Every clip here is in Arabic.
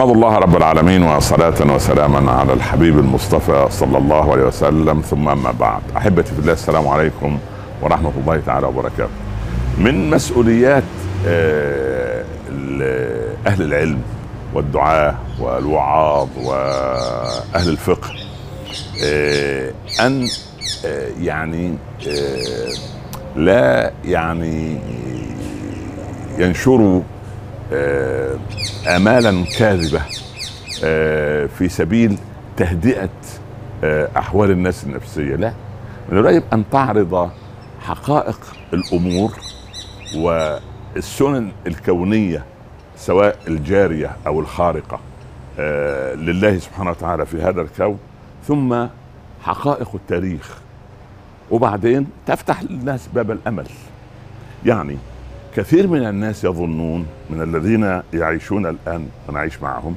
احمد الله رب العالمين وصلاة وسلاما على الحبيب المصطفى صلى الله عليه وسلم. ثم أما بعد أحبتي في الله السلام عليكم ورحمة الله تعالى وبركاته. من مسؤوليات آه، أهل العلم والدعاة والوعاظ وأهل الفقه آه، أن آه، يعني لا يعني ينشروا امالا كاذبة آه، في سبيل تهدئة آه، أحوال الناس النفسية. لا من الواجب أن تعرض حقائق الأمور والسنن الكونية سواء الجارية أو الخارقة لله سبحانه وتعالى في هذا الكون ثم حقائق التاريخ. وبعدين تفتح للناس باب الأمل. يعني كثير من الناس يظنون من الذين يعيشون الآن ونعيش معهم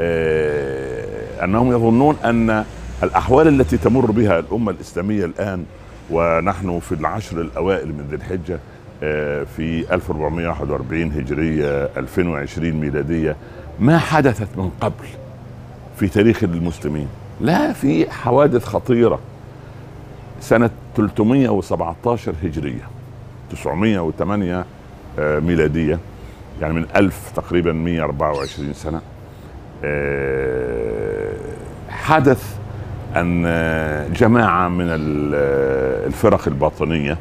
آه، أنهم يظنون أن الأحوال التي تمر بها الأمة الإسلامية الآن ونحن في العشر الأوائل من ذي الحجة آه، في 1441 هجرية 2020 ميلادية ما حدثت من قبل في تاريخ المسلمين. لا في حوادث خطيرة. سنة 317 هجرية 908 آه، ميلادية يعني من ألف تقريبا 124 سنة. آه، حدث أن جماعة من الفرق الباطنية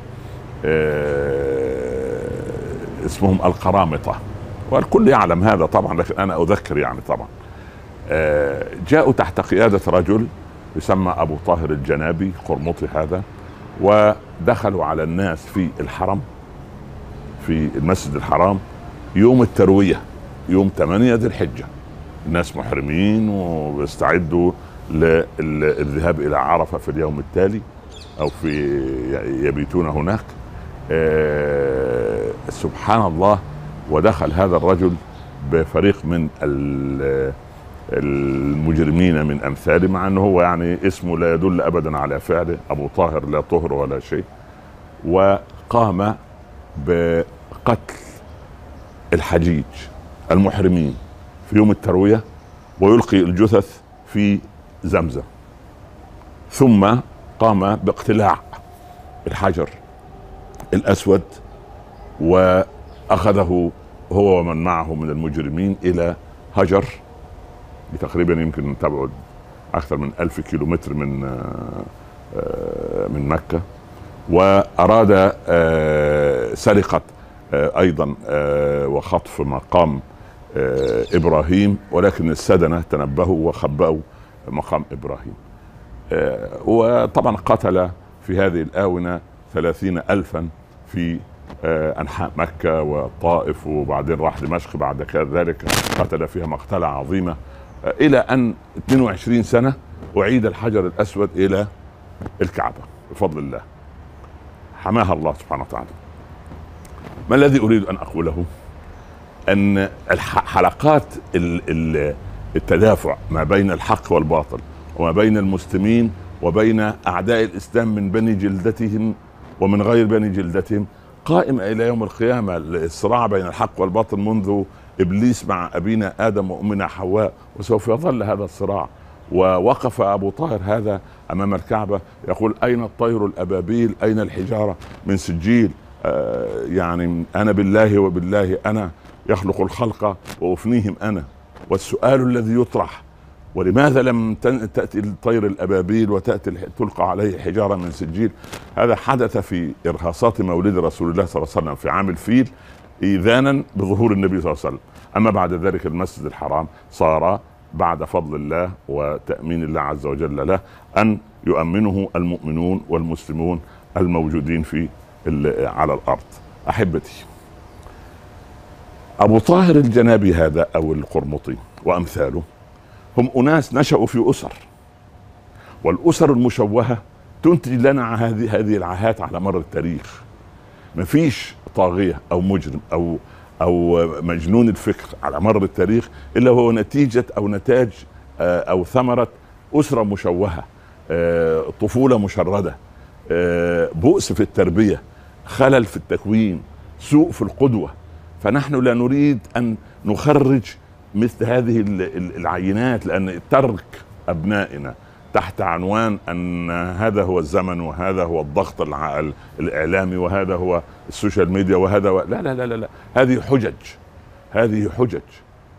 آه، اسمهم القرامطة. والكل يعلم هذا طبعا لكن أنا أذكر يعني طبعا. جاءوا تحت قيادة رجل يسمى أبو طاهر الجنابي قرمطي هذا ودخلوا على الناس في الحرم. في المسجد الحرام يوم التروية يوم 8 ذي الحجة. الناس محرمين ويستعدوا للذهاب إلى عرفة في اليوم التالي أو في يبيتون هناك. آه سبحان الله ودخل هذا الرجل بفريق من المجرمين من أمثاله مع إنه هو يعني اسمه لا يدل ابدا على فعله أبو طاهر لا طهر ولا شيء. وقام بقتل الحجيج المحرمين في يوم التروية ويلقي الجثث في زمزم. ثم قام باقتلاع الحجر الأسود وأخذه هو ومن معه من المجرمين إلى هجر تقريبا يمكن تبعد أكثر من ألف كيلو متر من آه، من مكة. وأراد آه، سرقة آه، أيضا آه، وخطف مقام آه، إبراهيم ولكن السدنه تنبهوا وخبأوا مقام إبراهيم. وطبعا قتل في هذه الآونة ثلاثين الفا في أنحاء مكة والطائف وبعدين راح دمشق بعد ذلك قتل فيها مقتلة عظيمة. إلى أن 22 سنة أعيد الحجر الأسود إلى الكعبة بفضل الله. حماها الله سبحانه وتعالى. ما الذي أريد أن أقوله؟ أن حلقات التدافع ما بين الحق والباطل وما بين المسلمين وبين أعداء الإسلام من بني جلدتهم ومن غير بني جلدتهم قائمة إلى يوم القيامة الصراع بين الحق والباطل منذ إبليس مع أبينا آدم وأمنا حواء وسوف يظل هذا الصراع. ووقف أبو طاهر هذا أمام الكعبة يقول أين الطير الأبابيل؟ أين الحجارة من سجيل؟ يعني أنا بالله وبالله أنا يخلق الخلق وأفنيهم أنا والسؤال الذي يطرح ولماذا لم تأتي الطير الأبابيل وتأتي تلقى عليه حجارة من سجيل؟ هذا حدث في إرهاصات مولد رسول الله صلى الله عليه وسلم في عام الفيل إيذانا بظهور النبي صلى الله عليه وسلم. أما بعد ذلك المسجد الحرام صار بعد فضل الله وتأمين الله عز وجل له أن يؤمنه المؤمنون والمسلمون الموجودين في على الأرض. أحبتي أبو طاهر الجنابي هذا أو القرمطي وأمثاله هم أناس نشأوا في أسر والأسر المشوهة تنتج لنا هذه هذه العاهات على مر التاريخ. ما فيش طاغية أو مجرم أو أو مجنون الفكر على مر التاريخ إلا هو نتيجة أو نتاج آه، أو ثمرة أسرة مشوهة آه، طفولة مشردة آه، بؤس في التربية خلل في التكوين سوء في القدوة. فنحن لا نريد أن نخرج مثل هذه العينات لأن ترك أبنائنا تحت عنوان أن هذا هو الزمن وهذا هو الضغط الإعلامي وهذا هو ال social media وهذا و... لا, لا لا لا. هذه حجج. هذه حجج.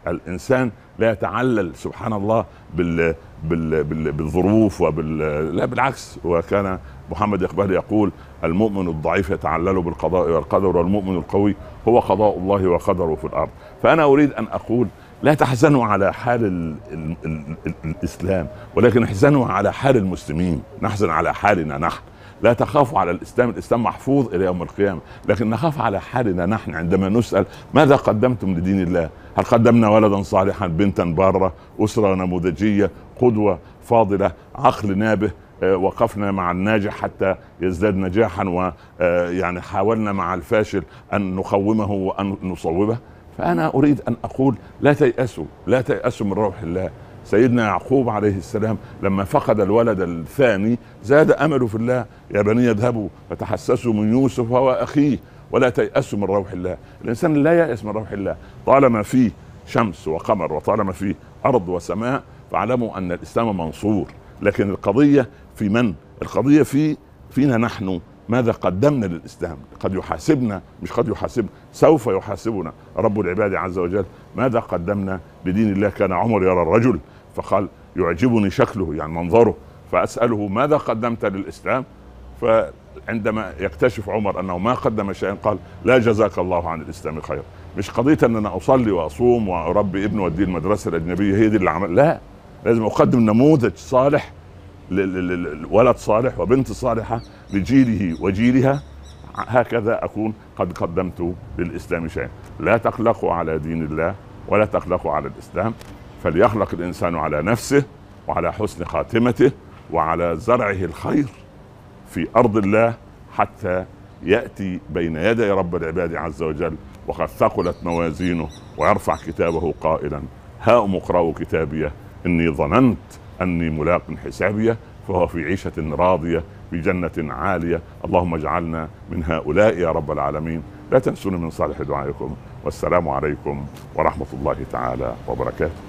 الإنسان لا يتعلل سبحان الله بال بال بال بالظروف وبال لا بالعكس وكان محمد إقبال يقول المؤمن الضعيف يتعلل بالقضاء والقدر والمؤمن القوي هو قضاء الله وقدره في الأرض. فأنا أريد أن أقول لا تحزنوا على حال ال ال ال ال الإسلام ولكن احزنوا على حال المسلمين. نحزن على حالنا نحن. لا تخافوا على الإسلام الإسلام محفوظ إلى يوم القيامة. لكن نخاف على حالنا نحن عندما نسأل ماذا قدمتم لدين الله؟ هل قدمنا ولدا صالحا بنتا بارة أسرة نموذجية قدوة فاضلة عقل نابه آه، وقفنا مع الناجح حتى يزداد نجاحا ويعني آه، حاولنا مع الفاشل أن نقومه وأن نصوبه؟ فأنا أريد أن أقول لا تيأسوا لا تيأسوا من روح الله. سيدنا يعقوب عليه السلام لما فقد الولد الثاني زاد أمله في الله يا بني اذهبوا فتحسسوا من يوسف واخيه ولا تيأسوا من روح الله. الإنسان لا يأس من روح الله طالما فيه شمس وقمر وطالما فيه أرض وسماء فاعلموا أن الإسلام منصور. لكن القضية في من؟ القضية في فينا نحن. ماذا قدمنا للإسلام؟ قد يحاسبنا؟ مش قد يحاسبنا سوف يحاسبنا. رب العباد عز وجل ماذا قدمنا؟ لدين الله كان عمر يرى الرجل. فقال يعجبني شكله يعني منظره فأسأله ماذا قدمت للإسلام؟ فعندما يكتشف عمر أنه ما قدم شيئا قال لا جزاك الله عن الإسلام خير مش قضية إن أنا أصلي وأصوم واربي ابني واديه المدرسة الأجنبية هي دي اللي عمل لا. لازم أقدم نموذج صالح ولد صالح وبنت صالحة لجيله وجيلها. هكذا أكون قد قدمت للإسلام شيئا. لا تقلقوا على دين الله ولا تقلقوا على الإسلام. فليخلق الإنسان على نفسه وعلى حسن خاتمته وعلى زرعه الخير في أرض الله حتى يأتي بين يدي رب العباد عز وجل وقد ثقلت موازينه ويرفع كتابه قائلا. هاؤم اقرأوا كتابيه إني ظننت أني ملاق حسابيه فهو في عيشة راضية في جنة عالية. اللهم اجعلنا من هؤلاء يا رب العالمين. لا تنسونا من صالح دعائكم. والسلام عليكم ورحمة الله تعالى وبركاته.